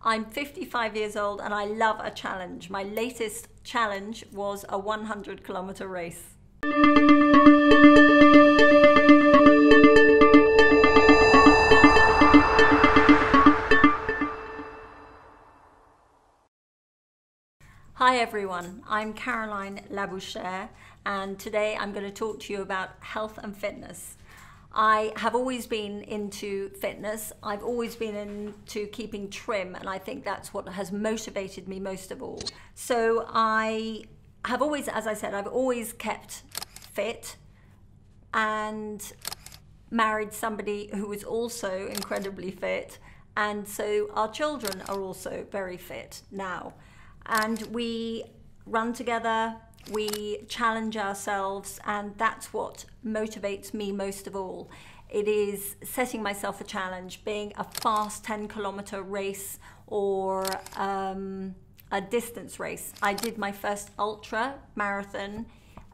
I'm 55 years old and I love a challenge. My latest challenge was a 100 kilometer race. Hi everyone, I'm Caroline Labouchere and today I'm going to talk to you about health and fitness. I have always been into fitness. I've always been into keeping trim, and I think that's what has motivated me most of all. So I have always, as I said, I've always kept fit and married somebody who was also incredibly fit. And so our children are also very fit now. And we run together, we challenge ourselves, and that's what motivates me most of all. It is setting myself a challenge, being a fast 10 kilometer race or um, a distance race. I did my first ultra marathon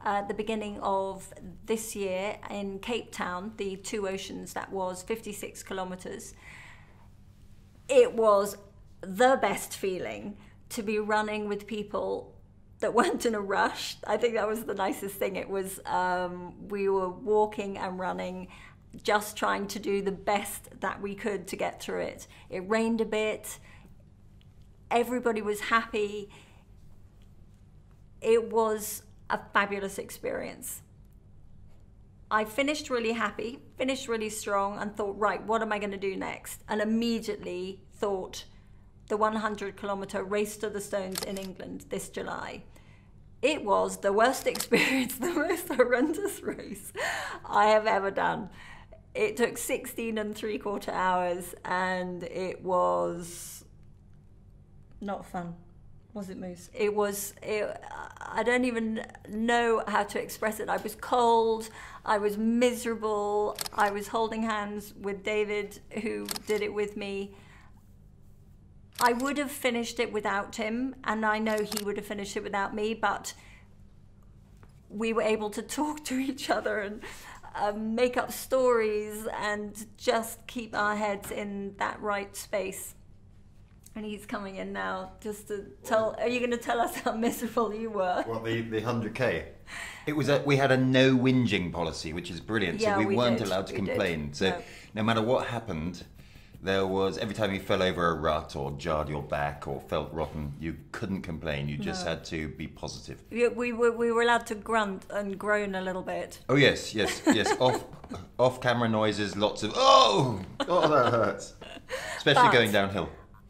at the beginning of this year in Cape Town, the two oceans, that was 56 kilometers. It was the best feeling to be running with people that weren't in a rush. I think that was the nicest thing. It was um, we were walking and running, just trying to do the best that we could to get through it. It rained a bit. Everybody was happy. It was a fabulous experience. I finished really happy, finished really strong, and thought, right, what am I going to do next? And immediately thought, the 100 kilometer race to the stones in England this July. It was the worst experience, the most horrendous race I have ever done. It took 16 and three quarter hours and it was not fun. Was it Moose? It was, it, I don't even know how to express it. I was cold, I was miserable, I was holding hands with David, who did it with me I would have finished it without him, and I know he would have finished it without me, but we were able to talk to each other and um, make up stories and just keep our heads in that right space. And he's coming in now just to tell. Are you going to tell us how miserable you were? Well, the the hundred k. It was a, we had a no whinging policy, which is brilliant. Yeah, so we, we weren't did. allowed to We did. complain. So No. no matter what happened, there was every time you fell over a rut or jarred your back or felt rotten, you couldn't complain. You just No. had to be positive. We, we were we were allowed to grunt and groan a little bit. Oh yes, yes, yes. off off camera noises, lots of oh, oh that hurts. Especially But- going downhill.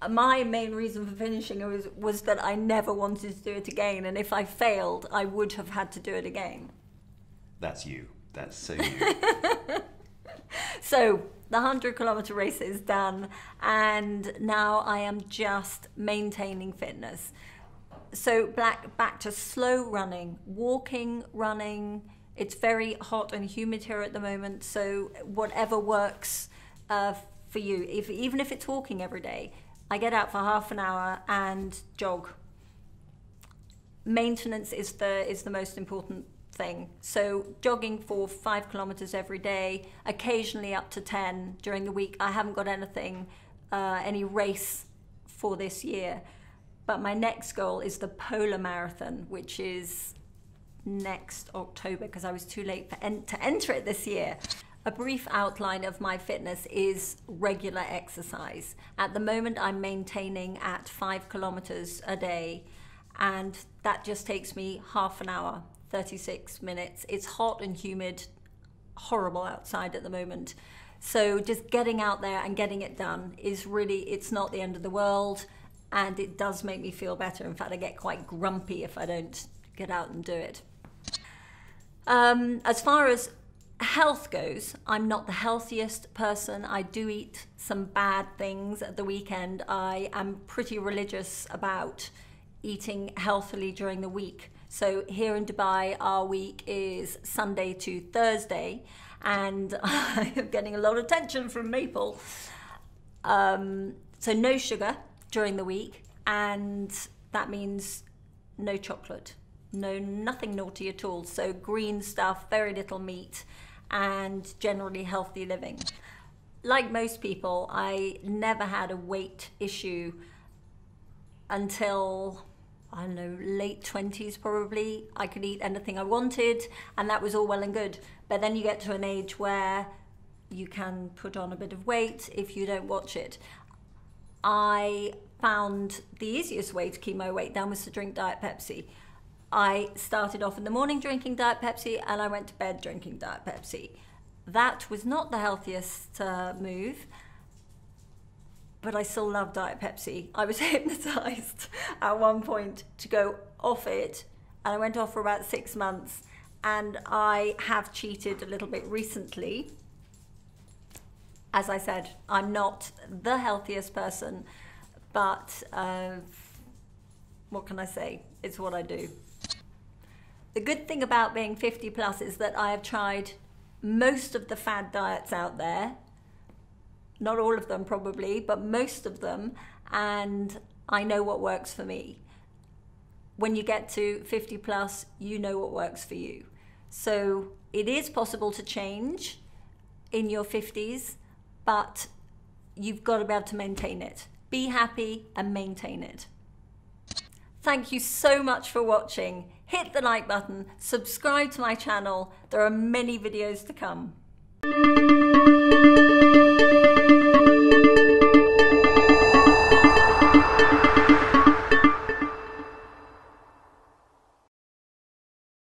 My main reason for finishing was was that I never wanted to do it again, and if I failed, I would have had to do it again. That's you. That's so you. So the 100 kilometer race is done, and now I am just maintaining fitness. So back, back to slow running, walking, running. It's very hot and humid here at the moment, so whatever works uh, for you. If, even if it's walking every day, I get out for half an hour and jog maintenance is the is the most important thing. So jogging for five kilometers every day, occasionally up to ten during the week. I haven't got anything, uh, any race for this year, but my next goal is the Polar Marathon, which is next October because I was too late en- to enter it this year. A brief outline of my fitness is regular exercise. At the moment, I'm maintaining at five kilometers a day, and that just takes me half an hour, 36 minutes. It's hot and humid, horrible outside at the moment. So just getting out there and getting it done is really, it's not the end of the world, and it does make me feel better. In fact, I get quite grumpy if I don't get out and do it. Um, as far as health goes, I'm not the healthiest person. I do eat some bad things at the weekend. I am pretty religious about eating healthily during the week. So here in Dubai, our week is Sunday to Thursday, and I am getting a lot of attention from Maple. Um, so no sugar during the week, and that means no chocolate, no nothing naughty at all. So green stuff, very little meat, and generally healthy living. Like most people, I never had a weight issue until I don't know, late 20s probably. I could eat anything I wanted, and that was all well and good. But then you get to an age where you can put on a bit of weight if you don't watch it. I found the easiest way to keep my weight down was to drink Diet Pepsi. I started off in the morning drinking Diet Pepsi and I went to bed drinking Diet Pepsi. That was not the healthiest uh, move but I still love Diet Pepsi. I was hypnotized at one point to go off it, and I went off for about six months. And I have cheated a little bit recently. As I said, I'm not the healthiest person, but uh, what can I say? It's what I do. The good thing about being 50 plus is that I have tried most of the fad diets out there not all of them probably, but most of them, and I know what works for me. When you get to 50 plus, you know what works for you. So it is possible to change in your 50s, but you've got to be able to maintain it. Be happy and maintain it. Thank you so much for watching. Hit the like button, subscribe to my channel. There are many videos to come.